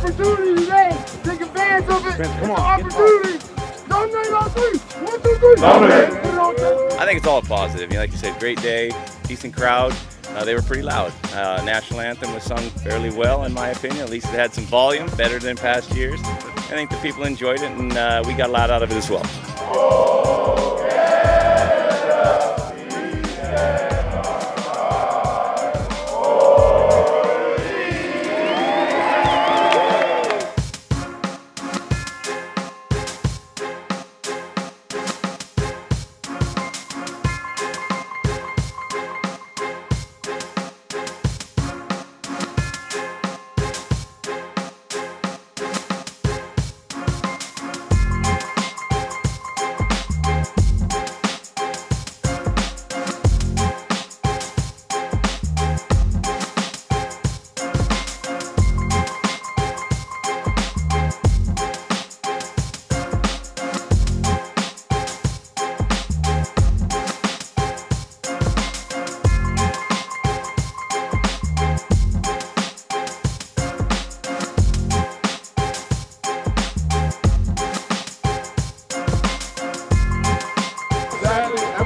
opportunity today. Take advantage of it. It's an opportunity. Dominate on three. One, two, three. Dominate. Put it on tape. I think it's all positive. You know, like you said, great day, decent crowd. Uh, they were pretty loud. Uh, national anthem was sung fairly well, in my opinion. At least it had some volume, better than past years. I think the people enjoyed it, and uh, we got a lot out of it as well.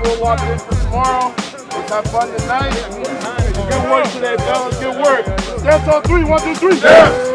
Exactly. Everyone walk in for tomorrow. Let's have fun tonight. Good work today, fellas. Good work. Dance on three. One, two, three.